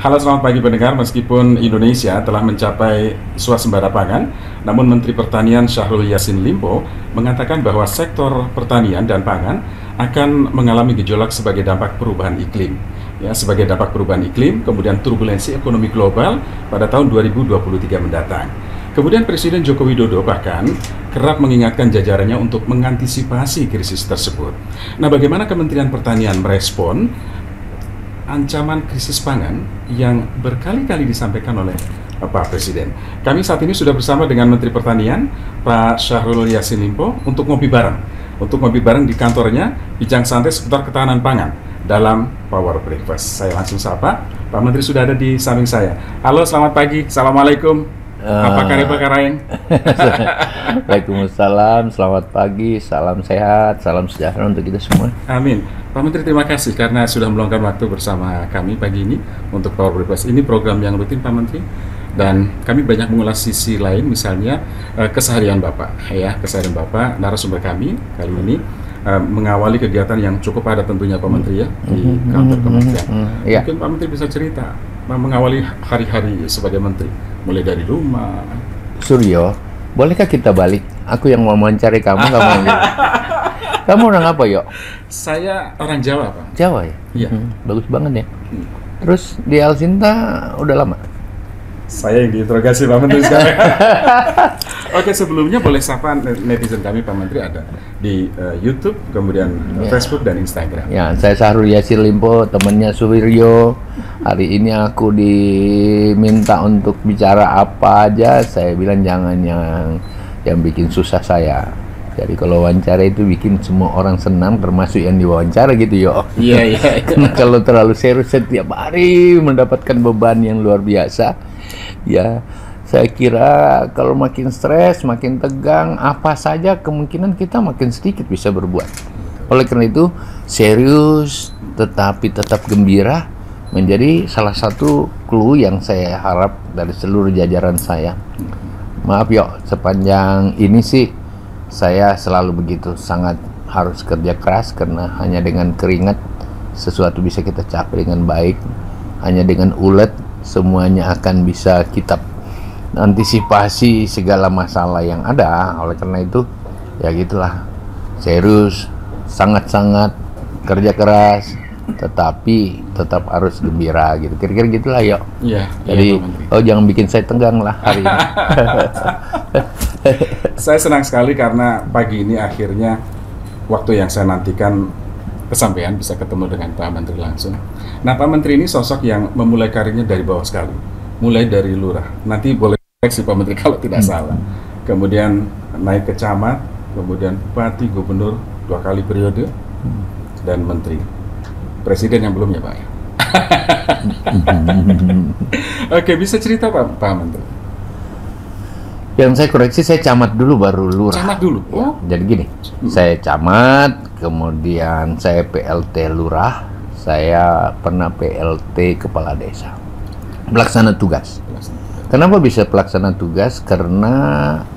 Halo selamat pagi pendengar, meskipun Indonesia telah mencapai swasembada pangan, namun Menteri Pertanian Syahrul Yassin Limpo mengatakan bahwa sektor pertanian dan pangan akan mengalami gejolak sebagai dampak perubahan iklim. Ya, sebagai dampak perubahan iklim, kemudian turbulensi ekonomi global pada tahun 2023 mendatang. Kemudian Presiden Joko Widodo bahkan kerap mengingatkan jajarannya untuk mengantisipasi krisis tersebut. Nah, bagaimana Kementerian Pertanian merespon ancaman krisis pangan yang berkali-kali disampaikan oleh Pak Presiden. Kami saat ini sudah bersama dengan Menteri Pertanian, Pak Syahrul Yassin Limpo, untuk ngopi bareng. Untuk ngopi bareng di kantornya, bincang santai seputar ketahanan pangan dalam Power Breakfast. Saya langsung sapa, Pak Menteri sudah ada di samping saya. Halo, selamat pagi. Assalamualaikum. Apa kabar Pak Karaeng? Waalaikumsalam, selamat pagi, salam sehat, salam sejahtera untuk kita semua. Amin. Pak Menteri terima kasih karena sudah meluangkan waktu bersama kami pagi ini untuk Power Breakfast. Ini program yang rutin Pak Menteri dan kami banyak mengulas sisi lain misalnya uh, keseharian Bapak ya, keseharian Bapak narasumber kami kali ini uh, mengawali kegiatan yang cukup padat tentunya Pak Menteri ya di Mm-hmm. kantor kementerian. Iya. Mungkin Pak Menteri bisa cerita mengawali hari-hari sebagai menteri mulai dari rumah. Suryo, bolehkah kita balik? Aku yang mau mencari kamu, kamu yang Kamu orang apa, Yo? Saya orang Jawa Pak. Jawa ya? Iya. Hmm, bagus banget ya. Hmm. Terus di Alsinta udah lama? Saya yang diinterogasi Pak Menteri sekarang. Oke sebelumnya boleh sapa netizen kami Pak Menteri ada di eh, YouTube, kemudian Ya. Facebook dan Instagram. Ya, saya Sahrul Yassin Limpo, temannya Suwiryo. Hari ini aku diminta untuk bicara apa aja, saya bilang jangan yang yang bikin susah saya. Jadi kalau wawancara itu bikin semua orang senang, termasuk yang diwawancara gitu yo. Iya iya. Karena kalau terlalu serius setiap hari mendapatkan beban yang luar biasa, ya saya kira kalau makin stres, makin tegang, apa saja kemungkinan kita makin sedikit bisa berbuat. Oleh karena itu, serius tetapi tetap gembira menjadi salah satu clue yang saya harap dari seluruh jajaran saya. Maaf yo, sepanjang ini sih saya selalu begitu, sangat harus kerja keras karena hanya dengan keringat sesuatu bisa kita capai dengan baik. Hanya dengan ulet semuanya akan bisa kita antisipasi segala masalah yang ada. Oleh karena itu, ya gitulah. Serius, sangat-sangat kerja keras, tetapi tetap harus gembira gitu. Kira-kira gitulah yuk. Iya. Jadi, iya, Pak Menteri. oh jangan bikin saya tegang lah hari ini. Saya senang sekali karena pagi ini akhirnya waktu yang saya nantikan kesampaian bisa ketemu dengan Pak Menteri langsung. Nah Pak Menteri ini sosok yang memulai karirnya dari bawah sekali, mulai dari lurah. Nanti boleh koreksi Pak Menteri kalau tidak salah. Kemudian naik ke camat, kemudian bupati, gubernur dua kali periode, dan menteri. Presiden yang belum ya Pak ya? Oke, bisa cerita Pak, Pak Menteri? Yang saya koreksi saya camat dulu baru lurah. Camat dulu. Oh, Jadi gini, saya camat, kemudian saya PLT lurah, saya pernah PLT kepala desa. Pelaksana tugas. Kenapa bisa pelaksana tugas? Karena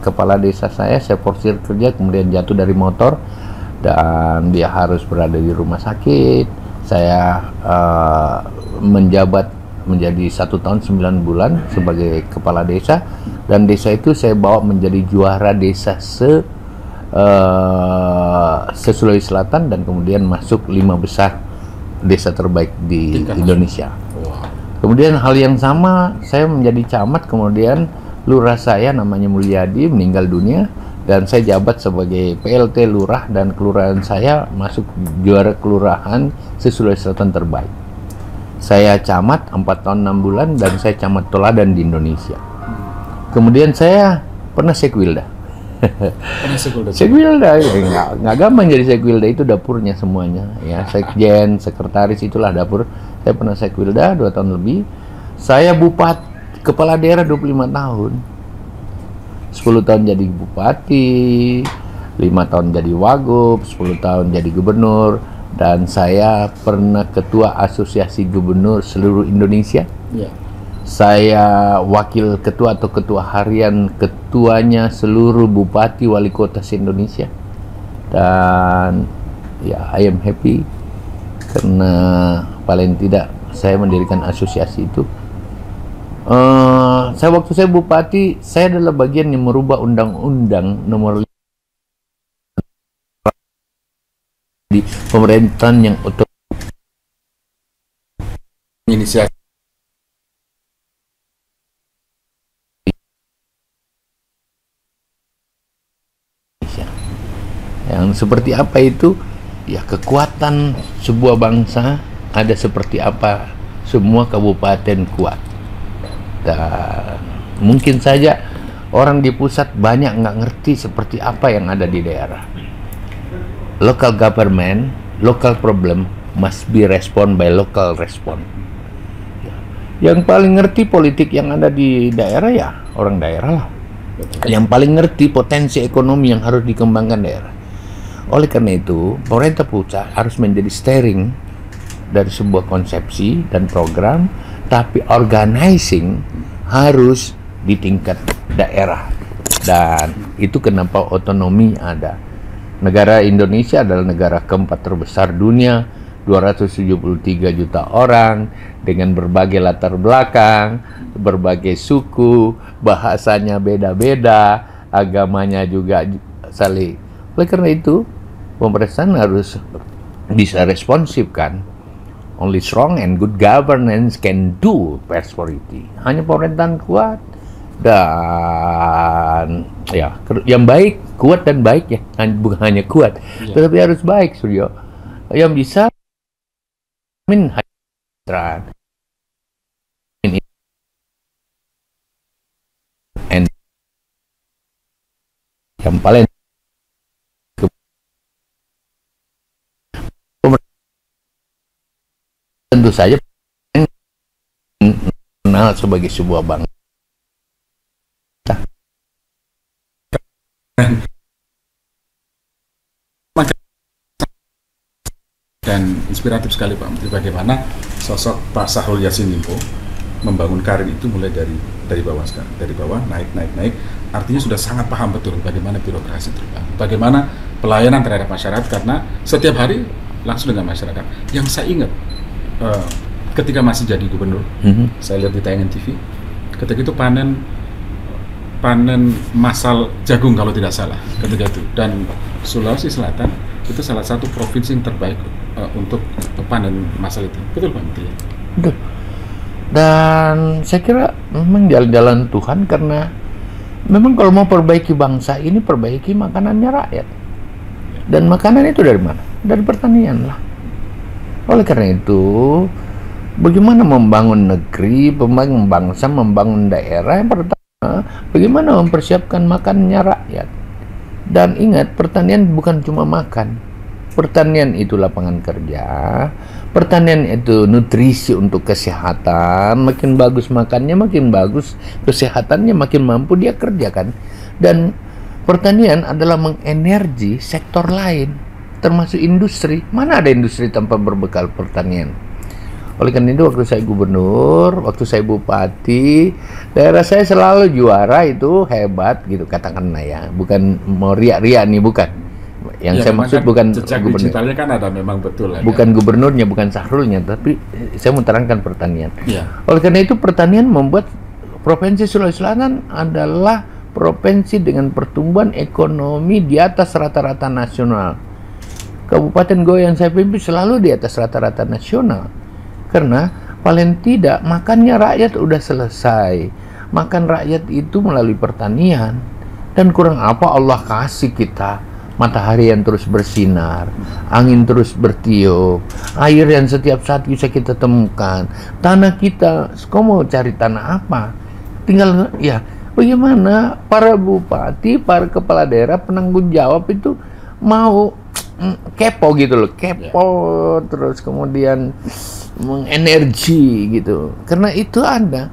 kepala desa saya saya porsir kerja kemudian jatuh dari motor dan dia harus berada di rumah sakit. Saya eh, menjabat menjadi satu tahun sembilan bulan sebagai kepala desa dan desa itu saya bawa menjadi juara desa se eh, se Sulawesi Selatan dan kemudian masuk lima besar desa terbaik di Tingkat Indonesia. wow. Kemudian hal yang sama, saya menjadi camat, kemudian lurah saya namanya Mulyadi meninggal dunia dan saya jabat sebagai PLT lurah dan kelurahan saya masuk juara kelurahan se-Sulawesi Selatan terbaik. Saya camat 4 tahun 6 bulan dan saya camat toladan di Indonesia. Kemudian saya pernah sekwilda. Dan Sekwilda ya, nggak nggak gampang jadi sekwilda itu dapurnya semuanya ya. Sekjen sekretaris itulah dapur. Saya pernah sekwilda dua tahun lebih. Saya bupat kepala daerah 25 tahun. 10 tahun jadi bupati 5 tahun jadi wagub 10 tahun jadi gubernur dan saya pernah ketua asosiasi gubernur seluruh Indonesia. Iya. saya wakil ketua atau ketua harian ketuanya seluruh bupati wali kota se-Indonesia. Dan ya I am happy karena paling tidak saya mendirikan asosiasi itu. Uh, saya waktu saya bupati saya adalah bagian yang merubah undang-undang nomor di pemerintahan yang otonom inisiasi. Yang seperti apa itu? Ya kekuatan sebuah bangsa ada seperti apa? Semua kabupaten kuat. Dan mungkin saja orang di pusat banyak nggak ngerti seperti apa yang ada di daerah local government local problem must be respond by local respond. Yang paling ngerti politik yang ada di daerah ya orang daerah lah. Yang paling ngerti potensi ekonomi yang harus dikembangkan daerah. Oleh karena itu pemerintah pusat harus menjadi steering dari sebuah konsepsi dan program tapi organizing harus di tingkat daerah. Dan itu kenapa otonomi ada negara Indonesia adalah negara keempat terbesar dunia 273 juta orang dengan berbagai latar belakang berbagai suku bahasanya beda-beda agamanya juga saling oleh karena itu pemerintahan harus bisa responsif kan? Only strong and good governance can do prosperity. Hanya pemerintahan kuat dan ya yang baik, kuat dan baik ya, bukan hanya kuat, ya. tetapi harus baik, Suryo. Yang bisa min and yang paling tentu saja kenal sebagai sebuah bangsa. Dan inspiratif sekali Pak Menteri bagaimana sosok Pak Sahrul Yassin Limpo membangun karir itu mulai dari dari bawah sekarang, dari bawah naik naik naik. Artinya sudah sangat paham betul bagaimana birokrasi terbangun, bagaimana pelayanan terhadap masyarakat karena setiap hari langsung dengan masyarakat. Yang saya ingat uh, ketika masih jadi gubernur, mm-hmm. saya lihat di tayangan TV, ketika itu panen panen masal jagung kalau tidak salah ketika itu dan Sulawesi Selatan itu salah satu provinsi yang terbaik uh, untuk panen masal itu betul Pak Menteri? Betul. Dan saya kira memang jalan-jalan Tuhan karena memang kalau mau perbaiki bangsa ini perbaiki makanannya rakyat. Dan makanan itu dari mana? Dari pertanian lah oleh karena itu, bagaimana membangun negeri, membangun bangsa, membangun daerah yang pertama, bagaimana mempersiapkan makannya rakyat. Dan ingat, pertanian bukan cuma makan. Pertanian itu lapangan kerja, pertanian itu nutrisi untuk kesehatan, makin bagus makannya makin bagus, kesehatannya makin mampu dia kerjakan. Dan pertanian adalah mengenergi sektor lain termasuk industri. Mana ada industri tanpa berbekal pertanian? Oleh karena itu waktu saya gubernur, waktu saya bupati, daerah saya selalu juara itu hebat gitu katakanlah ya. Bukan mau riak-riak nih bukan. Yang ya, saya maksud kan bukan gubernur. digitalnya kan ada memang betul ya. Bukan gubernurnya, bukan sahrulnya, tapi saya mau terangkan pertanian. Ya. Oleh karena itu pertanian membuat Provinsi Sulawesi Selatan adalah provinsi dengan pertumbuhan ekonomi di atas rata-rata nasional Kabupaten Goa yang saya pimpin selalu di atas rata-rata nasional. Karena paling tidak makannya rakyat udah selesai. Makan rakyat itu melalui pertanian. Dan kurang apa Allah kasih kita matahari yang terus bersinar, angin terus bertiup, air yang setiap saat bisa kita temukan, tanah kita, kau mau cari tanah apa? Tinggal ya, bagaimana para bupati, para kepala daerah penanggung jawab itu mau Mm, kepo gitu loh kepo yeah. terus kemudian mengenergi gitu. Karena itu ada.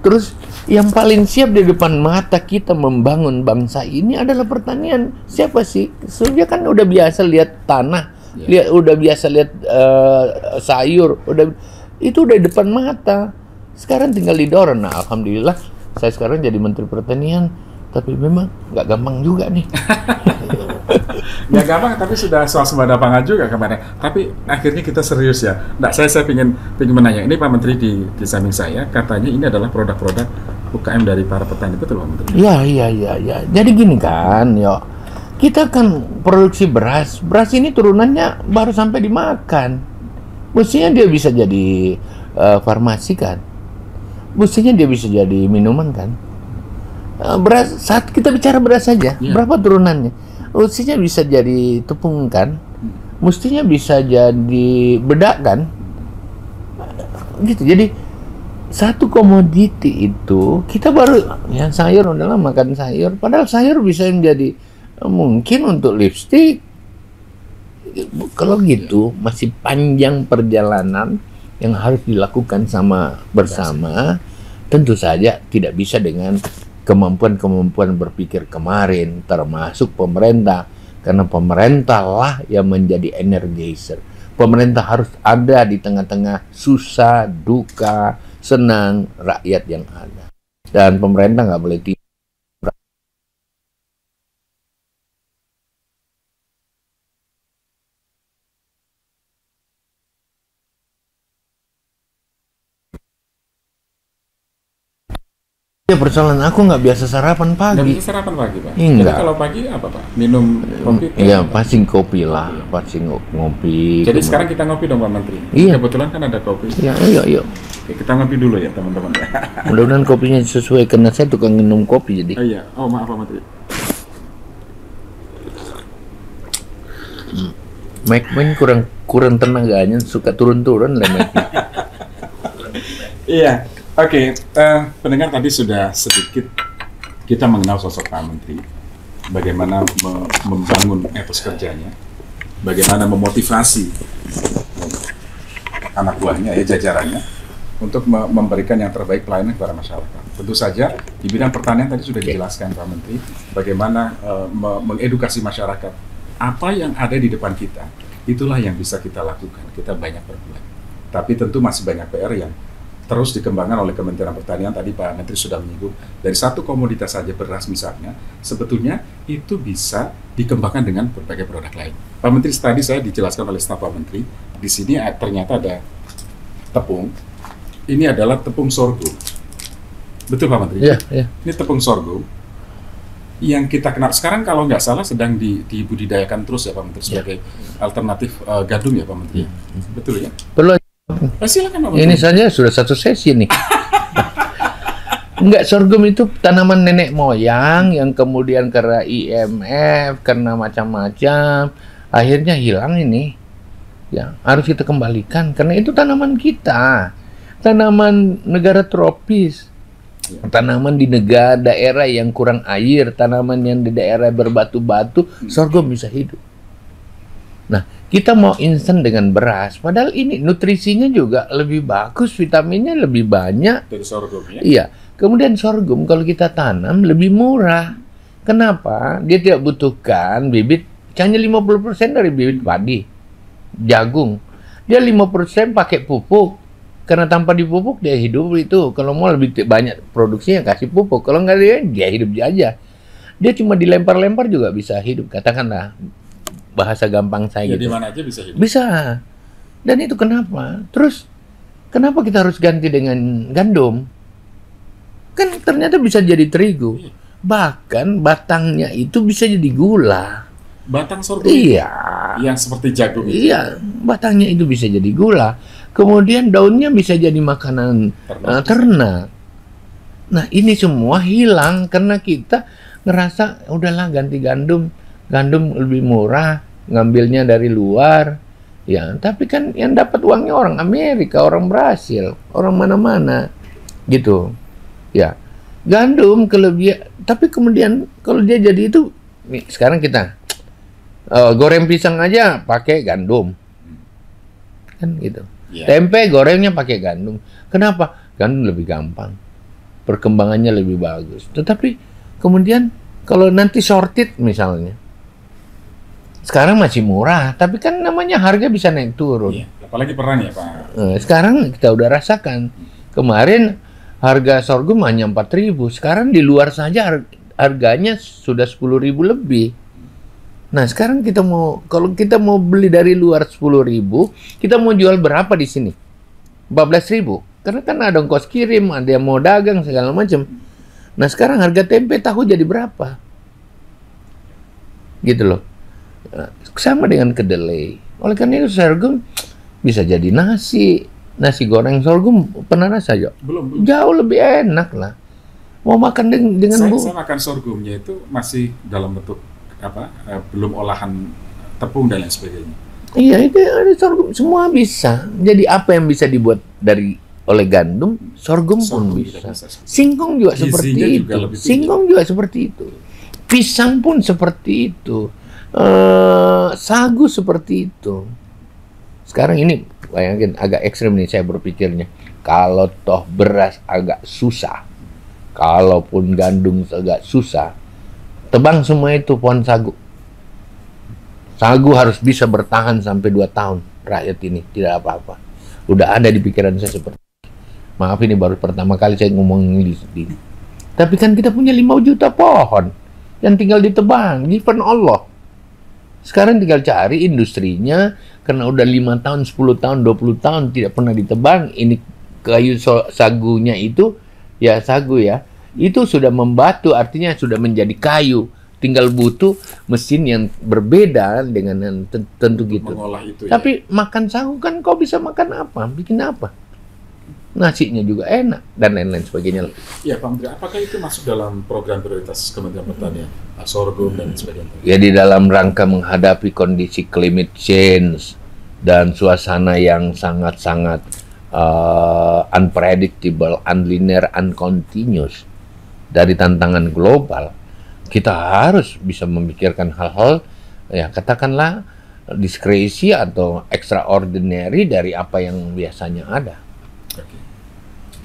Terus yang paling siap di depan mata kita membangun bangsa ini adalah pertanian. Siapa sih? Surya kan udah biasa lihat tanah yeah. lihat udah biasa lihat uh, sayur udah itu udah di depan mata. Sekarang tinggal didorong. Nah alhamdulillah saya sekarang jadi menteri pertanian. Tapi memang nggak gampang juga nih Nggak gampang, tapi sudah swasembada pangan juga kemarin. Tapi akhirnya kita serius ya. Nggak, saya saya ingin ingin menanya. Ini Pak Menteri di di samping saya katanya ini adalah produk-produk UKM dari para petani betul Pak Menteri? Iya iya iya iya. Jadi gini kan, yo. Kita kan produksi beras. Beras ini turunannya baru sampai dimakan. Mestinya dia bisa jadi uh, farmasi kan. Mestinya dia bisa jadi minuman kan. Uh, beras saat kita bicara beras saja, Iya. berapa turunannya? Mestinya bisa jadi tepung kan. Mestinya bisa jadi bedak kan. Gitu. Jadi satu komoditi itu kita baru ya sayur udahlah makan sayur padahal sayur bisa menjadi eh, mungkin untuk lipstick kalau gitu masih panjang perjalanan yang harus dilakukan sama bersama tentu saja tidak bisa dengan kemampuan-kemampuan berpikir kemarin termasuk pemerintah. Karena pemerintah lah yang menjadi energizer. Pemerintah harus ada di tengah-tengah susah duka senang rakyat yang ada. Dan pemerintah nggak boleh tidur Ya persoalan aku nggak biasa sarapan Nggak pagi. bisa sarapan pagi Pak? Enggak. Jadi kalau pagi apa Pak? Minum kopi? Iya, pasti kopi lah, pasti ngo- ngopi. Jadi sekarang kita ngopi dong Pak Menteri. Iya. Kebetulan kan ada kopi. Ya, iya, iya. Oke, kita ngopi dulu ya teman-teman. Mudah-mudahan kopinya sesuai karena saya tukang minum kopi jadi. oh iya, oh maaf Pak Menteri. Mike Wayne kurang kurang tenaganya, suka turun-turun lah Mike. Iya, oke. eh, pendengar tadi sudah sedikit kita mengenal sosok Pak Menteri, bagaimana me- membangun etos kerjanya, bagaimana memotivasi anak buahnya, ya jajarannya, untuk me- memberikan yang terbaik pelayanan kepada masyarakat. Tentu saja di bidang pertanian tadi sudah dijelaskan Pak Menteri, bagaimana eh, me- mengedukasi masyarakat apa yang ada di depan kita, itulah yang bisa kita lakukan. Kita banyak berbuat, tapi tentu masih banyak PR yang terus dikembangkan oleh Kementerian Pertanian tadi Pak Menteri sudah menyinggung dari satu komoditas saja beras misalnya sebetulnya itu bisa dikembangkan dengan berbagai produk lain. Pak Menteri tadi saya dijelaskan oleh staf Pak Menteri di sini ternyata ada tepung. Ini adalah tepung sorghum. Betul Pak Menteri? Iya, iya. Ini tepung sorghum yang kita kenal sekarang kalau nggak salah sedang di, dibudidayakan terus ya Pak Menteri sebagai alternatif eh, gandum ya Pak Menteri. Betul ya? Silakan Menteri. ini saja sudah satu sesi nih. Enggak, sorghum itu tanaman nenek moyang yang kemudian karena IMF, karena macam-macam, akhirnya hilang ini. Ya, harus kita kembalikan karena itu tanaman kita. Tanaman negara tropis. Tanaman di negara daerah yang kurang air, tanaman yang di daerah berbatu-batu, sorghum bisa hidup. Nah, kita mau instan dengan beras, padahal ini nutrisinya juga lebih bagus, vitaminnya lebih banyak. dari sorghum ya. Iya. Kemudian sorghum kalau kita tanam lebih murah. Kenapa? Dia tidak butuhkan bibit hanya 50% dari bibit padi. Jagung. Dia 5% pakai pupuk. Karena tanpa dipupuk dia hidup itu. Kalau mau lebih banyak produksinya kasih pupuk. Kalau nggak dia, dia hidup aja. Dia cuma dilempar-lempar juga bisa hidup. Katakanlah bahasa gampang saya Jadi gitu. mana aja bisa hidup. Bisa. Dan itu kenapa? Terus kenapa kita harus ganti dengan gandum? Kan ternyata bisa jadi terigu. Bahkan batangnya itu bisa jadi gula. Batang sorghum Iya. yang seperti jagung itu. Iya, batangnya itu bisa jadi gula. Kemudian daunnya bisa jadi makanan Ternak. eh, ternak. Nah, ini semua hilang karena kita ngerasa udahlah ganti gandum. Gandum lebih murah, ngambilnya dari luar. Ya, tapi kan yang dapat uangnya orang Amerika, orang Brasil, orang mana-mana. Gitu. Ya. Gandum kelebihan, tapi kemudian kalau dia jadi itu nih sekarang kita eh, goreng pisang aja pakai gandum. Kan gitu. Iya. Tempe gorengnya pakai gandum. Kenapa? Gandum lebih gampang. Perkembangannya lebih bagus. Tetapi kemudian kalau nanti sorted misalnya. Sekarang masih murah, tapi kan namanya harga bisa naik turun. Iya. Apalagi peran ya Pak. Eh, sekarang kita udah rasakan. Kemarin harga sorghum hanya 4.000. Sekarang di luar saja har- harganya sudah 10.000 lebih. Nah sekarang kita mau kalau kita mau beli dari luar 10.000 ribu, kita mau jual berapa di sini? 14.000 ribu. Karena kan ada ongkos kirim, ada yang mau dagang segala macam. Nah sekarang harga tempe tahu jadi berapa? Gitu loh. Sama dengan kedelai. Oleh karena itu sorghum bisa jadi nasi, nasi goreng sorghum pernah rasa ya? Belum, belum. Jauh lebih enak lah. Mau makan dengan, dengan Saya, bu. saya makan sorghumnya itu masih dalam bentuk apa? eh, belum olahan tepung dan lain sebagainya. Iya itu ada sorghum semua bisa. Jadi apa yang bisa dibuat dari oleh gandum, sorghum pun Sorghum bisa. juga bisa. Singkong juga Gizinya seperti juga itu. Singkong juga seperti itu. Pisang pun seperti itu. Eh, sagu seperti itu. Sekarang ini bayangin agak ekstrim nih saya berpikirnya. Kalau toh beras agak susah, kalaupun gandum agak susah, tebang semua itu pohon sagu. Sagu harus bisa bertahan sampai 2 tahun rakyat ini tidak apa-apa. Udah ada di pikiran saya seperti Maaf ini baru pertama kali saya ngomong di sini. Tapi kan kita punya 5 juta pohon yang tinggal ditebang, given Allah. Sekarang tinggal cari industrinya karena udah lima tahun, 10 tahun, 20 tahun tidak pernah ditebang. Ini kayu so- sagunya itu ya sagu ya. Itu sudah membatu artinya sudah menjadi kayu. Tinggal butuh mesin yang berbeda dengan yang ten- tentu gitu. Mengolah itu ya. Tapi makan sagu kan kau bisa makan apa? Bikin apa? Nasinya juga enak dan lain-lain sebagainya. Ya Pak Menteri, apakah itu masuk dalam program prioritas Kementerian Pertanian? Sorghum dan sebagainya. Ya di dalam rangka menghadapi kondisi climate change dan suasana yang sangat-sangat uh, unpredictable, unlinear, uncontinuous dari tantangan global, kita harus bisa memikirkan hal-hal ya katakanlah diskresi atau extraordinary dari apa yang biasanya ada.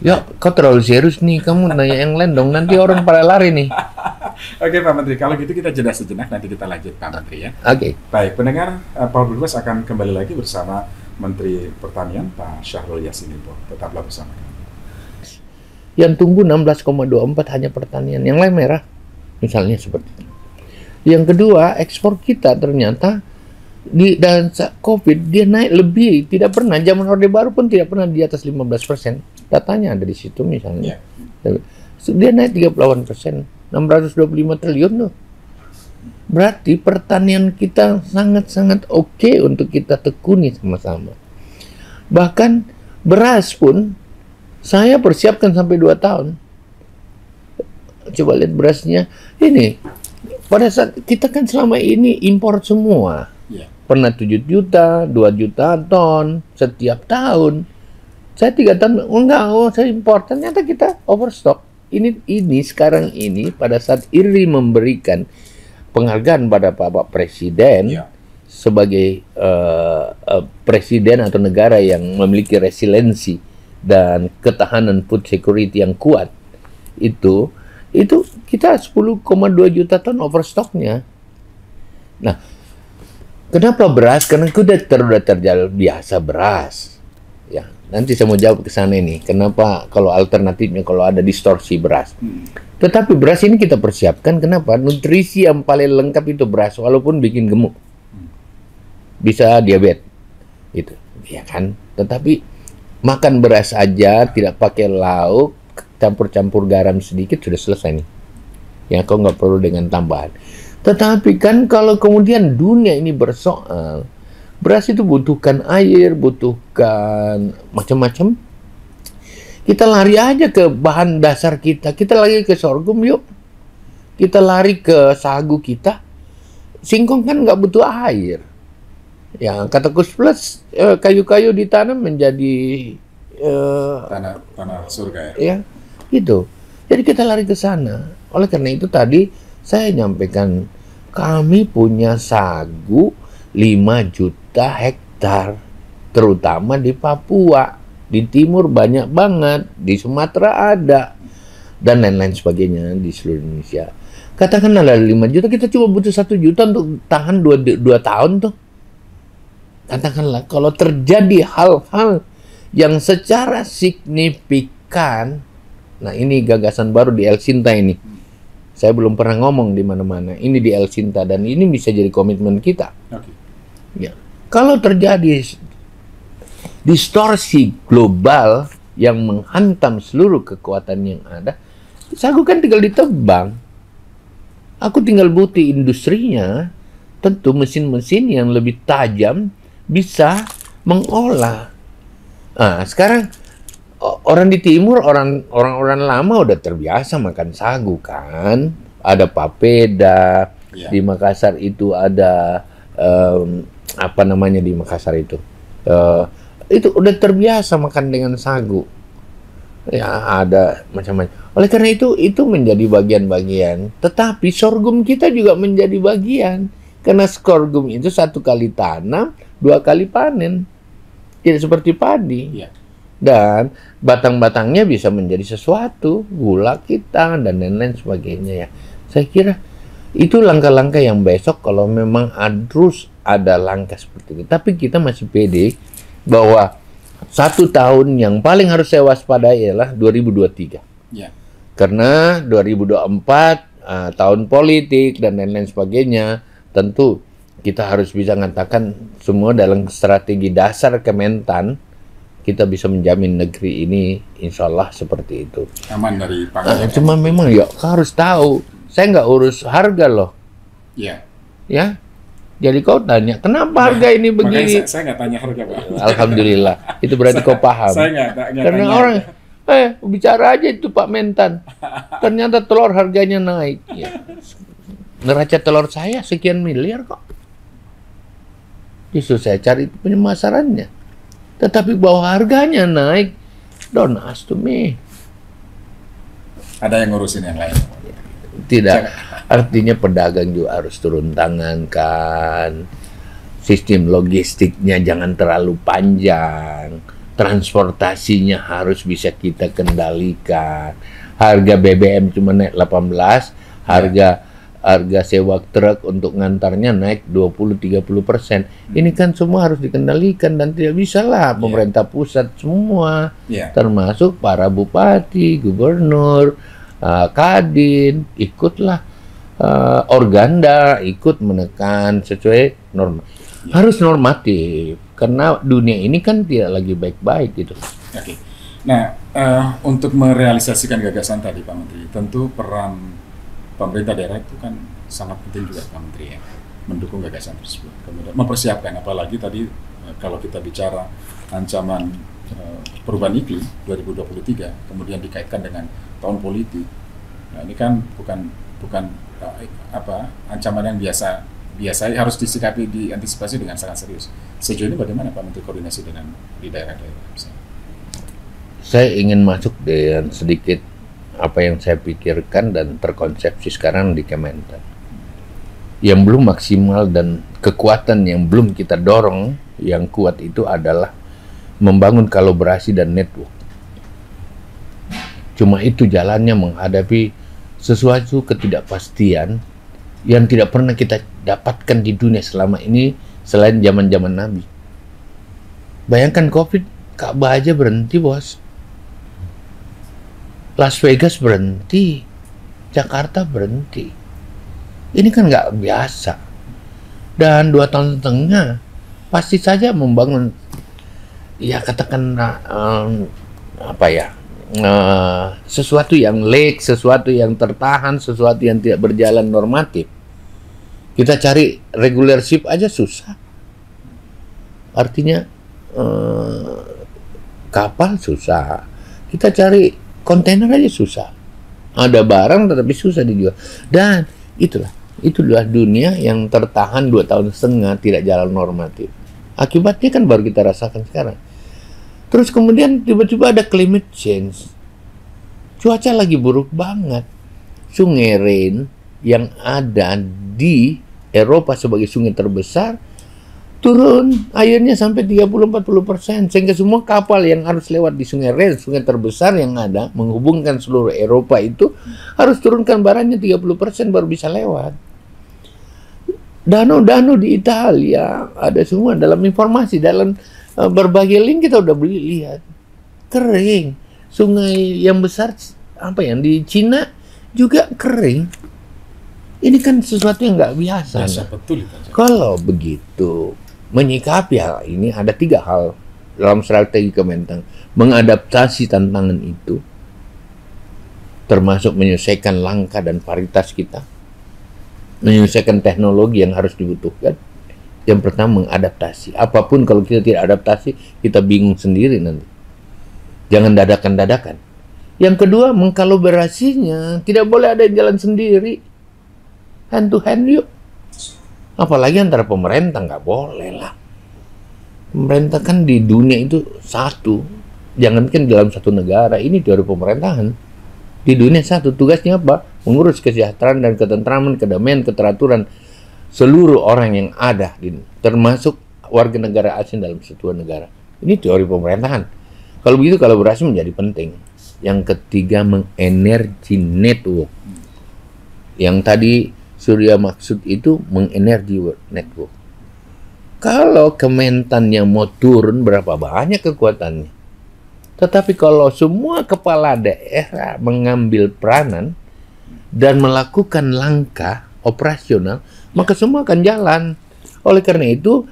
Ya, kau terlalu serius nih. Kamu nanya yang lain dong. Nanti orang pada lari nih. Oke Pak Menteri, kalau gitu kita jeda sejenak, nanti kita lanjut Pak Menteri ya. Oke. Baik, pendengar, eh, Paul Berdua akan kembali lagi bersama Menteri Pertanian Pak Syahrul Yassin Limpo. Tetaplah bersama kami. Yang tumbuh 16,24 hanya pertanian. Yang lain merah. Misalnya seperti itu. Yang kedua, ekspor kita ternyata di dan COVID dia naik lebih. Tidak pernah zaman Orde Baru pun tidak pernah di atas 15 persen. Datanya ada di situ misalnya. Dia naik 38 persen. 625 triliun tuh. Berarti pertanian kita sangat-sangat oke untuk kita tekuni sama-sama. Bahkan beras pun saya persiapkan sampai 2 tahun. Coba lihat berasnya. Ini pada saat kita kan selama ini impor semua. Iya. Pernah 7 juta, 2 juta ton setiap tahun. Saya tiga tahun enggak, oh saya impor. Ternyata kita overstock. Ini ini sekarang ini pada saat IRI memberikan penghargaan pada Bapak Presiden Iya. sebagai eh, eh, presiden atau negara yang memiliki resiliensi dan ketahanan food security yang kuat itu itu kita 10,2 juta ton overstocknya. Nah, kenapa beras? Karena kita ter, udah terbiasa beras. Ya, nanti saya mau jawab ke sana ini. Kenapa kalau alternatifnya kalau ada distorsi beras? Tetapi beras ini kita persiapkan kenapa? Nutrisi yang paling lengkap itu beras walaupun bikin gemuk. Bisa diabetes. Itu, ya kan? Tetapi makan beras aja tidak pakai lauk, campur-campur garam sedikit sudah selesai nih. Ya kau nggak perlu dengan tambahan. Tetapi kan kalau kemudian dunia ini bersoal, beras itu butuhkan air, butuhkan macam-macam. Kita lari aja ke bahan dasar kita. Kita lagi ke sorghum yuk. Kita lari ke sagu kita. Singkong kan nggak butuh air. Ya kata Kus Plus, eh, kayu-kayu ditanam menjadi eh, Tanah tanah surga ya. ya gitu jadi kita lari ke sana oleh karena itu tadi saya nyampaikan kami punya sagu 5 juta hektar terutama di Papua di timur banyak banget di Sumatera ada dan lain-lain sebagainya di seluruh Indonesia katakanlah ada 5 juta kita cuma butuh satu juta untuk tahan 2, dua tahun tuh katakanlah kalau terjadi hal-hal yang secara signifikan, nah ini gagasan baru di El Sinta ini. Saya belum pernah ngomong di mana-mana. Ini di El Sinta dan ini bisa jadi komitmen kita. Oke. Ya. Kalau terjadi distorsi global yang menghantam seluruh kekuatan yang ada, sagu kan tinggal ditebang. Aku tinggal butuh industrinya, tentu mesin-mesin yang lebih tajam bisa mengolah. Nah, sekarang orang di timur, orang orang-orang lama udah terbiasa makan sagu kan. Ada papeda, Ya. di Makassar itu ada em, apa namanya di Makassar itu? Eh, itu udah terbiasa makan dengan sagu. Ya ada macam-macam. Oleh karena itu itu menjadi bagian-bagian. Tetapi sorghum kita juga menjadi bagian. Karena sorghum itu satu kali tanam dua kali panen. Tidak seperti padi. Iya. dan batang-batangnya bisa menjadi sesuatu. Gula kita dan lain-lain sebagainya ya. Saya kira itu langkah-langkah yang besok kalau memang harus ada langkah seperti itu tapi kita masih pede bahwa satu tahun yang paling harus saya waspadai adalah 2023 Ya. karena 2024 ah, tahun politik dan lain-lain sebagainya tentu kita harus bisa mengatakan semua dalam strategi dasar Kementan kita bisa menjamin negeri ini insya Allah seperti itu. Aman dari Ah, pangan. cuma memang ya harus tahu saya nggak urus harga loh Ya. ya. Jadi kau tanya kenapa harga ini begini? saya, saya nggak tanya harga, Pak. Alhamdulillah itu berarti kau paham. Saya nggak nggak Karena tanya orang, eh bicara aja itu Pak Mentan. Ternyata telur harganya naik. Ya. Neraca telur saya sekian miliar kok. Justru saya cari penyemasarannya. Tetapi bahwa harganya naik, don't ask to me. ada yang ngurusin yang lain. Tidak. Artinya pedagang juga harus turun tangan kan. Sistem logistiknya jangan terlalu panjang. Transportasinya harus bisa kita kendalikan. Harga BBM cuma naik 18, harga harga sewa truk untuk ngantarnya naik 20-30 persen. Ini kan semua harus dikendalikan dan tidak bisa lah pemerintah pusat semua Ya. termasuk para bupati, gubernur, uh, kadin, ikutlah uh, organda, ikut menekan sesuai norma. Harus normatif karena dunia ini kan tidak lagi baik-baik gitu. Oke. Nah, eh, untuk merealisasikan gagasan tadi, Pak Menteri, tentu peran pemerintah daerah itu kan sangat penting juga, Pak Menteri ya, mendukung gagasan tersebut. Kemudian mempersiapkan, apalagi tadi eh, kalau kita bicara ancaman eh, perubahan iklim 2023, kemudian dikaitkan dengan tahun politik. Nah, ini kan bukan bukan eh, apa ancaman yang biasa biasa harus disikapi diantisipasi dengan sangat serius. Sejauh ini bagaimana Pak Menteri koordinasi dengan di daerah-daerah? Saya ingin masuk dengan sedikit apa yang saya pikirkan dan terkonsepsi sekarang di Kementan. Yang belum maksimal dan kekuatan yang belum kita dorong yang kuat itu adalah membangun kolaborasi dan network. Cuma itu jalannya menghadapi sesuatu ketidakpastian yang tidak pernah kita dapatkan di dunia selama ini selain zaman-zaman Nabi. Bayangkan COVID, Ka'bah aja berhenti, bos. Las Vegas berhenti, Jakarta berhenti. Ini kan nggak biasa. Dan dua tahun setengah pasti saja membangun, ya katakan em, apa ya, eh, sesuatu yang lek, sesuatu yang tertahan, sesuatu yang tidak berjalan normatif. Kita cari regularship aja susah. Artinya eh, kapal susah. Kita cari kontainer aja susah. Ada barang tetapi susah dijual. Dan itulah, itulah dunia yang tertahan dua tahun setengah tidak jalan normatif. Akibatnya kan baru kita rasakan sekarang. Terus kemudian tiba-tiba ada climate change. Cuaca lagi buruk banget. Sungai Rhine yang ada di Eropa sebagai sungai terbesar turun airnya sampai 30-40 persen sehingga semua kapal yang harus lewat di sungai Rhine sungai terbesar yang ada menghubungkan seluruh Eropa itu harus turunkan barangnya 30 persen baru bisa lewat danau-danau di Italia ada semua dalam informasi dalam berbagai link kita udah beli lihat kering sungai yang besar apa yang di Cina juga kering. Ini kan sesuatu yang nggak biasa. Biasa nah. betul. Kalau begitu menyikapi hal ini ada tiga hal dalam strategi Kementan mengadaptasi tantangan itu termasuk menyelesaikan langkah dan paritas kita menyelesaikan teknologi yang harus dibutuhkan yang pertama mengadaptasi. Apa pun kalau kita tidak adaptasi kita bingung sendiri nanti. Jangan dadakan-dadakan. Yang kedua mengkalibrasinya tidak boleh ada yang jalan sendiri. Hand to hand yuk. Apalagi antara pemerintah nggak boleh lah. Pemerintah kan di dunia itu satu. Jangankan dalam satu negara. Ini dari pemerintahan. Di dunia satu. Tugasnya apa? Mengurus kesejahteraan dan ketentraman kedamaian keteraturan seluruh orang yang ada di termasuk warga negara asing dalam satu negara. Ini teori pemerintahan. Kalau begitu kolaborasi menjadi penting. Yang ketiga mengenergi network. Yang tadi Surya maksud itu mengenergi network. Kalau Kementannya mau turun berapa banyak kekuatannya. Tetapi kalau semua kepala daerah mengambil peranan dan melakukan langkah operasional, maka semua akan jalan. Oleh karena itu,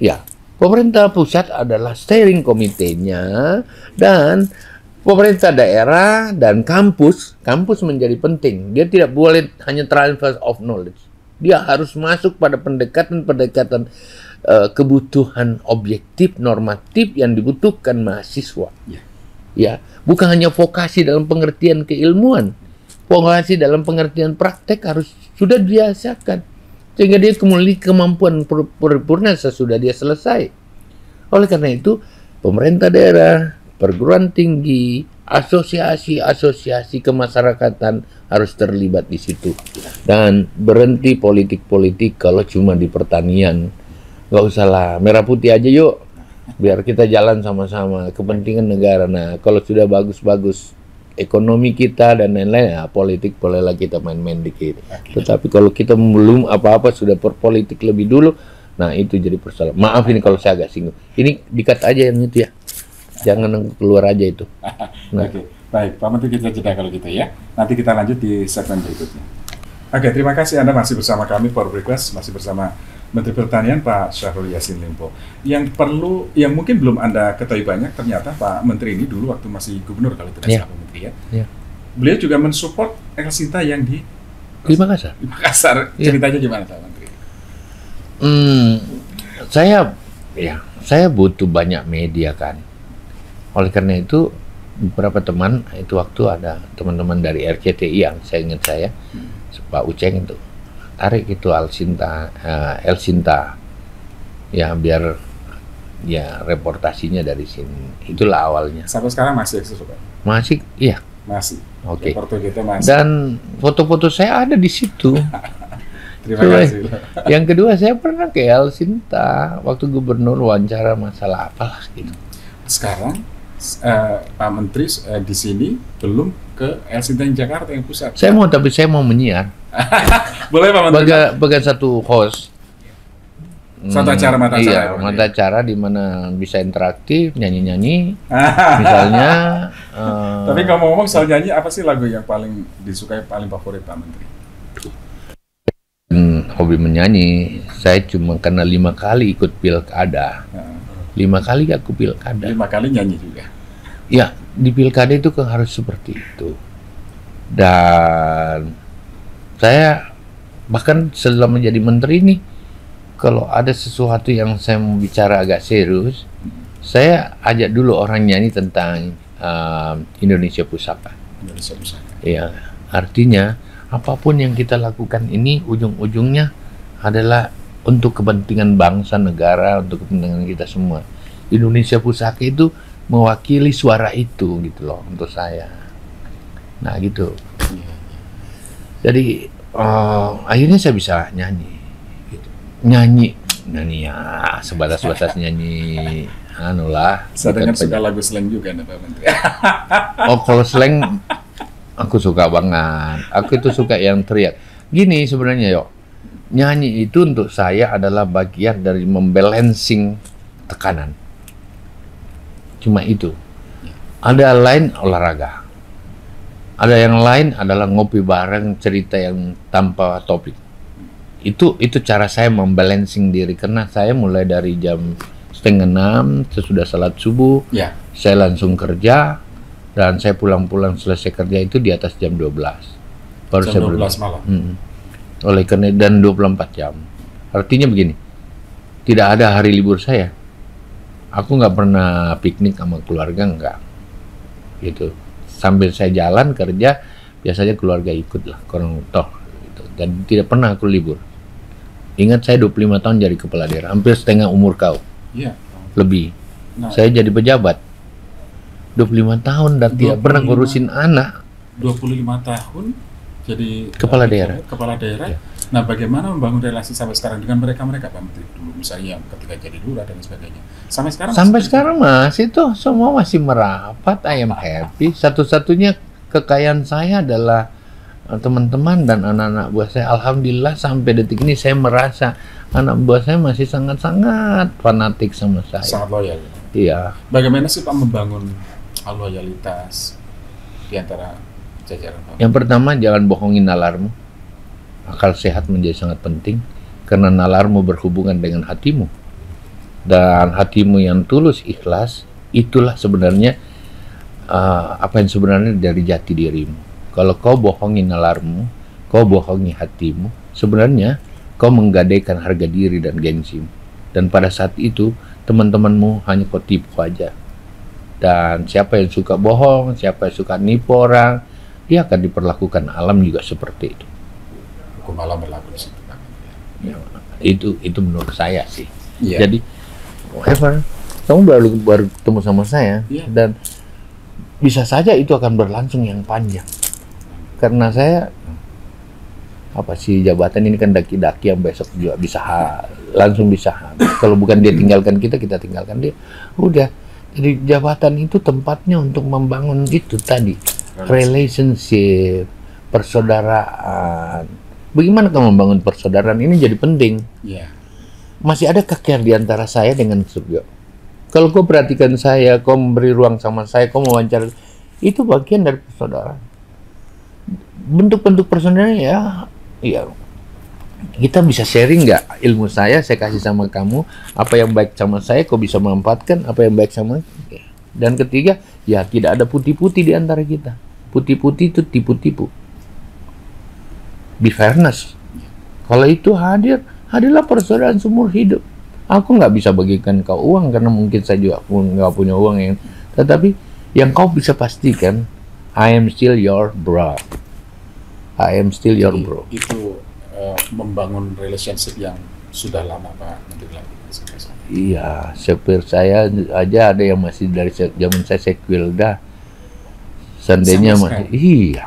ya, pemerintah pusat adalah steering komitenya dan pemerintah daerah dan kampus, kampus menjadi penting. Dia tidak boleh hanya transfer of knowledge. Dia harus masuk pada pendekatan-pendekatan uh, kebutuhan objektif normatif yang dibutuhkan mahasiswa. Ya. ya, bukan hanya vokasi dalam pengertian keilmuan, vokasi dalam pengertian praktek harus sudah dibiasakan sehingga dia memiliki kemampuan purna sesudah dia selesai. Oleh karena itu, pemerintah daerah, perguruan tinggi, asosiasi-asosiasi kemasyarakatan harus terlibat di situ. Dan berhenti politik-politik kalau cuma di pertanian. Nggak usah lah merah putih aja yuk. Biar kita jalan sama-sama kepentingan negara. Nah kalau sudah bagus-bagus ekonomi kita dan lain-lain. Ya politik bolehlah kita main-main dikit. Okay. tetapi kalau kita belum apa-apa sudah berpolitik lebih dulu nah itu jadi persoalan. Maaf ini kalau saya agak singgung. Ini dikat aja yang itu ya. Jangan keluar aja itu. Nah. oke okay. baik. Pak Menteri kita jeda kalau gitu ya. Nanti kita lanjut di segmen berikutnya. Oke okay, terima kasih Anda masih bersama kami for request masih bersama Menteri Pertanian Pak Syahrul Yassin Limpo. Yang perlu, yang mungkin belum Anda ketahui banyak, ternyata Pak Menteri ini dulu waktu masih gubernur kalau tidak yeah. salah Menteri ya. Yeah. Beliau juga mensupport El Sinta yang di di Makassar. Di Makassar. Yeah. Ceritanya gimana Pak Menteri? Hmm, saya ya, saya butuh banyak media kan. Oleh karena itu beberapa teman itu waktu ada teman-teman dari RCTI yang saya ingat saya hmm. Pak Uceng itu tarik itu Alsinta uh, ya biar ya reportasinya dari sini itulah awalnya sampai sekarang masih eksis Pak? masih iya masih oke okay. dan foto-foto saya ada di situ Terima kasih. Yang kedua saya pernah ke El Sinta waktu gubernur wawancara masalah apalah gitu. Sekarang uh, Pak Menteri uh, di sini belum ke El Sinta yang Jakarta yang pusat. Saya mau tapi saya mau menyiar. Boleh Pak Menteri? Baga, baga satu host. Satu acara mata acara. Iya, mata acara di mana bisa interaktif, nyanyi-nyanyi. misalnya. uh, Tapi kalau ngomong soal nyanyi, apa sih lagu yang paling disukai, paling favorit Pak Menteri? Hmm, hobi menyanyi, saya cuma karena lima kali ikut pilkada. Lima kali aku pilkada. Lima kali nyanyi juga. Ya, di pilkada itu kan harus seperti itu. Dan saya bahkan selama menjadi menteri ini kalau ada sesuatu yang saya mau bicara agak serius saya ajak dulu orang nyanyi tentang uh, Indonesia Pusaka. Indonesia Pusaka. Ya artinya apa pun yang kita lakukan ini ujung-ujungnya adalah untuk kepentingan bangsa negara untuk kepentingan kita semua. Indonesia Pusaka itu mewakili suara itu gitu loh untuk saya. Nah gitu. Jadi uh, akhirnya saya bisa nyanyi gitu. nyanyi nyanyi ya sebatas-batas nyanyi anu lah. Saya dengar suka lagu slang juga Pak Menteri. Oh kalau slang aku suka banget. Aku itu suka yang teriak. Gini sebenarnya yuk nyanyi itu untuk saya adalah bagian dari membalancing tekanan. Cuma itu. Ada lain olahraga Ada yang lain adalah ngopi bareng cerita yang tanpa topik. Itu itu cara saya membalancing diri karena saya mulai dari jam setengah enam sesudah salat subuh Ya, saya langsung kerja dan saya pulang-pulang selesai kerja itu di atas jam 12 baru jam saya 12 berhenti. malam. Mm. oleh karena dan 24 jam artinya begini tidak ada hari libur saya aku nggak pernah piknik sama keluarga nggak gitu sambil saya jalan kerja biasanya keluarga ikut lah kurang toh gitu. dan tidak pernah aku libur ingat saya 25 tahun jadi kepala daerah hampir setengah umur kau Iya. lebih Nah, saya jadi pejabat 25 tahun dan tidak 25. pernah ngurusin anak 25 tahun jadi Kepala eh, daerah. Kepala daerah. Ya. Nah, bagaimana membangun relasi sampai sekarang dengan mereka-mereka Pak Menteri dulu misalnya yang ketika jadi lurah dan sebagainya. Sampai sekarang sampai masih- sekarang masih tuh semua masih merapat I am happy satu-satunya kekayaan saya adalah eh, teman-teman dan anak-anak buah saya alhamdulillah sampai detik ini saya merasa anak buah saya masih sangat-sangat fanatik sama saya sangat loyal. iya Bagaimana sih Pak membangun loyalitas di antara jajaran yang pertama jangan bohongin nalarmu. Akal sehat menjadi sangat penting karena nalarmu berhubungan dengan hatimu. Dan hatimu yang tulus ikhlas itulah sebenarnya uh, apa yang sebenarnya dari jati dirimu. Kalau kau bohongin nalarmu kau bohongi hatimu sebenarnya kau menggadaikan harga diri dan gengsimu. Dan pada saat itu teman-temanmu hanya kau tipu aja. Dan siapa yang suka bohong siapa yang suka nipu orang dia akan diperlakukan alam juga seperti itu Hukum alam berlaku di situ. Ya, itu itu menurut saya sih Iya. jadi whatever kamu baru baru ketemu sama saya Iya. dan bisa saja itu akan berlangsung yang panjang karena saya apa sih jabatan ini kan daki-daki yang besok juga bisa ha- langsung bisa habis. kalau bukan dia tinggalkan kita kita tinggalkan dia udah jadi jabatan itu tempatnya untuk membangun itu tadi relationship persaudaraan bagaimana kamu membangun persaudaraan ini jadi penting Iya. masih ada keker di antara saya dengan Suryo. Kalau kau perhatikan saya, kau memberi ruang sama saya, kau mewawancara, itu bagian dari persaudaraan. Bentuk-bentuk persaudaraan ya, ya kita bisa sharing nggak ilmu saya, saya kasih sama kamu, apa yang baik sama saya, kau bisa memanfaatkan, apa yang baik sama ya. Dan ketiga, ya tidak ada putih-putih di antara kita. Putih-putih itu tipu-tipu. Be fairness. Kalau itu hadir, hadirlah persaudaraan seumur hidup. Aku nggak bisa bagikan kau uang karena mungkin saya juga pun nggak punya uang yang. Tetapi yang kau bisa pastikan, I am still your bro. I am still your bro. Itu eh, membangun relationship yang sudah lama Pak Menteri lakukan sampai saat ini. Iya, seperti saya aja ada yang masih dari zaman saya Sekwilda. Seandainya Sampai masih, iya.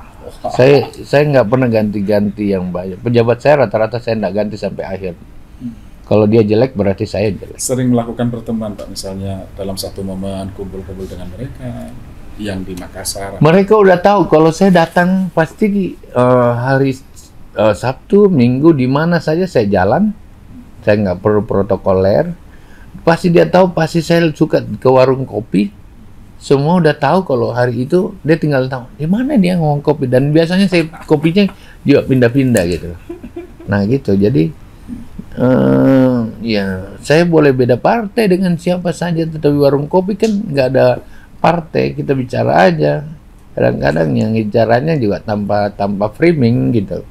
Saya saya nggak pernah ganti-ganti yang banyak. Pejabat saya rata-rata saya nggak ganti sampai akhir. Kalau dia jelek berarti saya jelek. Sering melakukan pertemuan Pak misalnya dalam satu momen kumpul-kumpul dengan mereka yang di Makassar. Mereka udah tahu kalau saya datang pasti eh, hari eh, Sabtu, Minggu di mana saja saya jalan. Saya nggak perlu protokoler. Pasti dia tahu pasti saya suka ke warung kopi. Semua udah tahu kalau hari itu dia tinggal tahu di mana dia ngomong kopi? Dan biasanya saya kopinya juga pindah-pindah gitu. Nah gitu. Jadi eh ya saya boleh beda partai dengan siapa saja tetapi warung kopi kan nggak ada partai. Kita bicara aja. Kadang-kadang yang bicaranya juga tanpa tanpa framing gitu.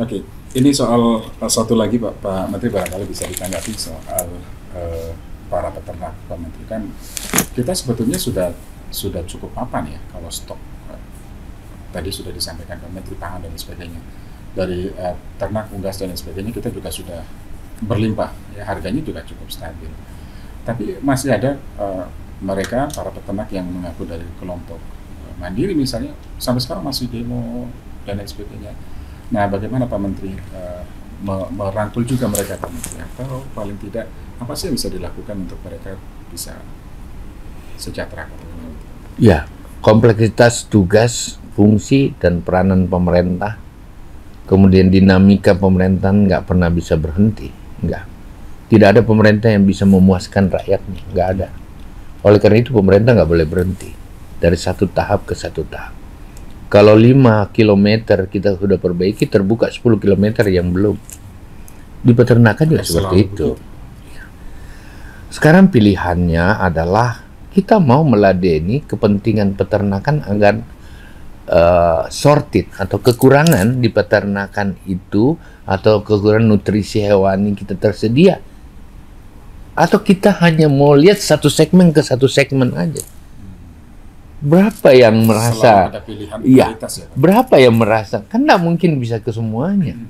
Oke, ini soal uh, satu lagi Pak, Pak Menteri barangkali bisa ditanggapi soal uh, para peternak Pak Menteri kan kita sebetulnya sudah sudah cukup mapan ya kalau stok uh, tadi sudah disampaikan Pak Menteri Pangan dan sebagainya. Dari uh, ternak unggas dan sebagainya kita juga sudah berlimpah ya harganya juga cukup stabil. Tapi masih ada uh, mereka para peternak yang mengaku dari kelompok uh, mandiri misalnya sampai sekarang masih demo dan lain sebagainya. Nah, bagaimana Pak Menteri eh, me- merangkul juga mereka Pak Menteri? Atau paling tidak apa sih yang bisa dilakukan untuk mereka bisa sejahtera? ya kompleksitas tugas fungsi dan peranan pemerintah kemudian dinamika pemerintahan nggak pernah bisa berhenti nggak tidak ada pemerintah yang bisa memuaskan rakyatnya nggak ada oleh karena itu pemerintah nggak boleh berhenti dari satu tahap ke satu tahap Kalau 5 km kita sudah perbaiki, terbuka 10 km yang belum. Di peternakan juga seperti itu. Sekarang pilihannya adalah kita mau meladeni kepentingan peternakan agar eh, sorted atau kekurangan di peternakan itu atau kekurangan nutrisi hewani kita tersedia. Atau kita hanya mau lihat satu segmen ke satu segmen aja. Berapa yang merasa Iya. ya. Berapa yang merasa? Kan nggak mungkin bisa ke semuanya.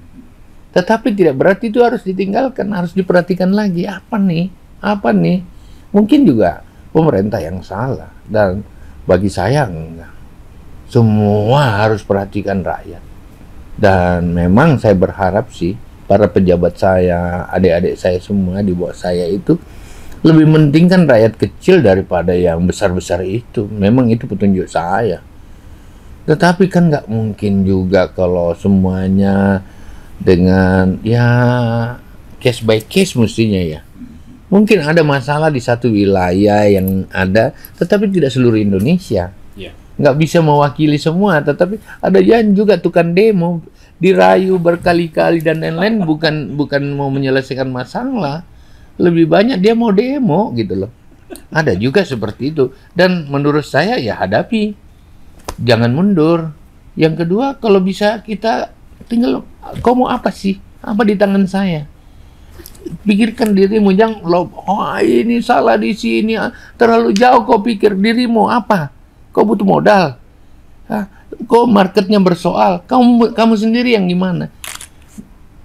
Tetapi tidak berarti itu harus ditinggalkan harus diperhatikan lagi. Apa nih apa nih? Mungkin juga pemerintah yang salah dan bagi saya enggak. Semua harus perhatikan rakyat. Dan memang saya berharap sih para pejabat saya adik-adik saya semua di bawah saya itu lebih mentingkan rakyat kecil daripada yang besar-besar itu. Memang itu petunjuk saya. Tetapi kan nggak mungkin juga kalau semuanya dengan ya case by case mestinya ya. Mungkin ada masalah di satu wilayah yang ada, tetapi tidak seluruh Indonesia. Iya. Nggak bisa mewakili semua, tetapi ada yang juga tukang demo dirayu berkali-kali dan lain-lain bukan bukan mau menyelesaikan masalah. Lebih banyak dia mau demo gitu loh. Ada juga seperti itu dan menurut saya ya hadapi jangan mundur. Yang kedua, kalau bisa kita tinggal, kau mau apa sih? Apa di tangan saya? Pikirkan dirimu, jangan lo, oh ini salah di sini, ah, terlalu jauh kau pikir dirimu apa? Kau butuh modal, Hah? kau marketnya bersoal, kamu kamu sendiri yang gimana?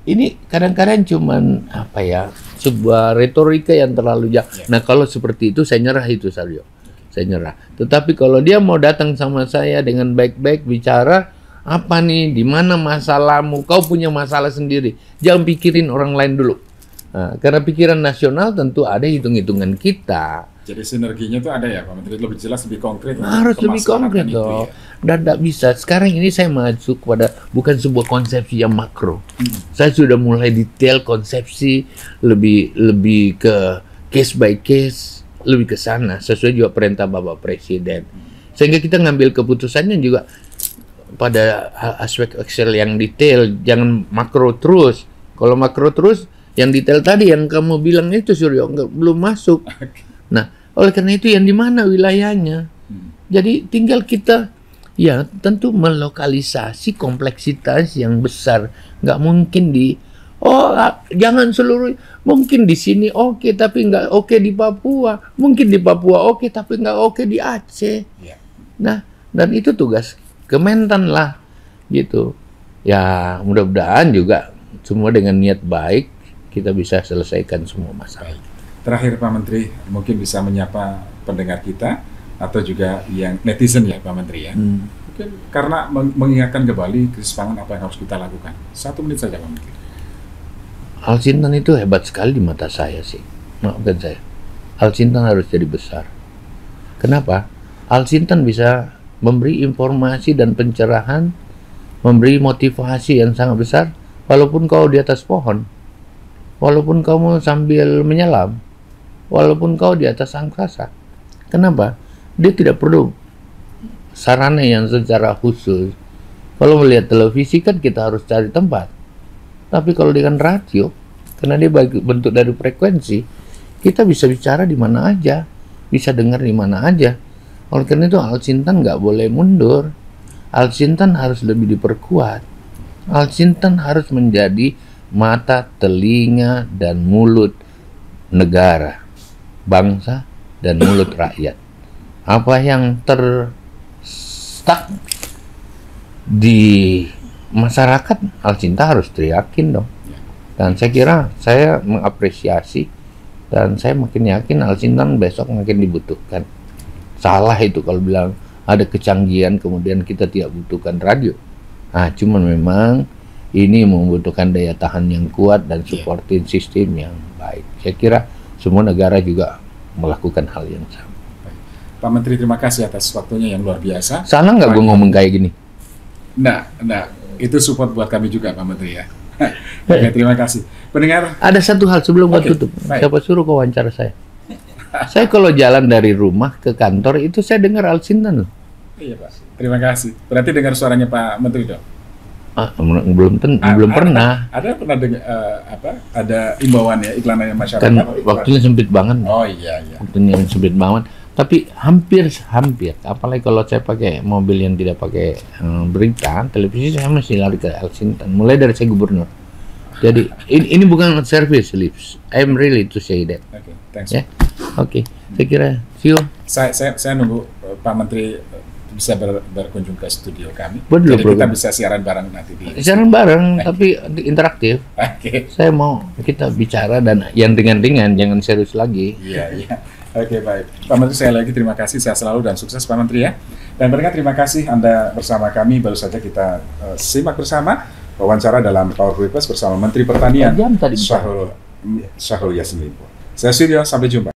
Ini kadang-kadang cuman apa ya sebuah retorika yang terlalu jauh. Nah kalau seperti itu saya nyerah itu Saryo saya nyerah. Tetapi kalau dia mau datang sama saya dengan baik-baik bicara, apa nih, di mana masalahmu? Kau punya masalah sendiri. Jangan pikirin orang lain dulu. Nah, karena pikiran nasional tentu ada hitung-hitungan kita. Jadi sinerginya itu ada ya Pak Menteri lebih jelas lebih konkret. Harus lebih konkret itu dong. ya. Dan tidak bisa. Sekarang ini saya masuk pada bukan sebuah konsepsi yang makro. Saya sudah mulai detail konsepsi lebih lebih ke case by case, lebih ke sana sesuai juga perintah Bapak Presiden. Sehingga kita ngambil keputusannya juga pada aspek Excel yang detail, jangan makro terus. Kalau makro terus, yang detail tadi yang kamu bilang itu Suryo nggak belum masuk. Nah, oleh karena itu yang di mana wilayahnya? Jadi tinggal kita ya tentu melokalisasi kompleksitas yang besar. Nggak mungkin di oh jangan seluruh mungkin di sini oke tapi nggak oke di Papua. Mungkin di Papua oke tapi nggak oke di Aceh. Iya. Nah, dan itu tugas Kementan lah gitu. Ya, mudah-mudahan juga semua dengan niat baik kita bisa selesaikan semua masalah. Terakhir Pak Menteri, mungkin bisa menyapa pendengar kita atau juga yang netizen ya Pak Menteri ya. Hmm. Mungkin karena meng- mengingatkan kembali krisis pangan apa yang harus kita lakukan. Satu menit saja Pak Menteri. Alsintan itu hebat sekali di mata saya sih. Maafkan saya. Alsintan harus jadi besar. Kenapa? Alsintan bisa memberi informasi dan pencerahan, memberi motivasi yang sangat besar, walaupun kau di atas pohon, walaupun kamu sambil menyelam, walaupun kau di atas angkasa. Kenapa? Dia tidak perlu sarana yang secara khusus. Kalau melihat televisi kan kita harus cari tempat. Tapi kalau dengan radio, karena dia bentuk dari frekuensi, kita bisa bicara di mana aja, bisa dengar di mana aja. Oleh karena itu Alsintan nggak boleh mundur. Alsintan harus lebih diperkuat. Alsintan harus menjadi mata, telinga, dan mulut negara, bangsa, dan mulut rakyat. Apa yang terstuck di masyarakat Alcinta harus teriakin dong. Dan saya kira saya mengapresiasi dan saya makin yakin Alcintan besok makin dibutuhkan. Salah itu kalau bilang ada kecanggihan kemudian kita tidak butuhkan radio. Nah, cuman memang ini membutuhkan daya tahan yang kuat dan supporting sistem yang baik. Saya kira semua negara juga melakukan hal yang sama. Pak Menteri terima kasih atas waktunya yang luar biasa. Salah nggak gue ngomong kayak gini? Nah, nah itu support buat kami juga Pak Menteri ya. Oke, terima kasih. Pendengar, Ada satu hal sebelum gua tutup. baik. Siapa suruh kau wawancara saya? saya kalau jalan dari rumah ke kantor itu saya dengar Alsintan loh. iya Pak. Terima kasih. Berarti dengar suaranya Pak Menteri dong. Ah, belum ten, Ah, belum ada- pernah. Ada pernah dengar eh, apa? Ada imbauan ya iklanannya masyarakat. Kan waktunya sempit banget. Oh iya iya. Waktunya sempit banget. Tapi hampir hampir. Apalagi kalau saya pakai mobil yang tidak pakai eh, berita, televisi saya masih lari ke Lexington. Mulai dari saya gubernur. Jadi ini, ini bukan service lips. I'm really to say that. Oke, thanks. Ya, oke. Saya kira see you. Saya, saya saya nunggu eh, Pak Menteri bisa ber- berkunjung ke studio kami. Betul, Jadi kita bisa siaran bareng nanti di. Siaran bareng tapi interaktif. Oke. Saya mau kita bicara dan yang ringan-ringan, jangan serius lagi. Iya, iya. Oke, baik. Pak Menteri, saya lagi terima kasih. Sehat selalu dan sukses, Pak Menteri ya. Dan mereka terima kasih Anda bersama kami. Baru saja kita eh, simak bersama wawancara dalam Power Request bersama Menteri Pertanian Jam tadi bicara. Syahrul, Syahrul Yassin Limpo. Saya Suryo, sampai jumpa.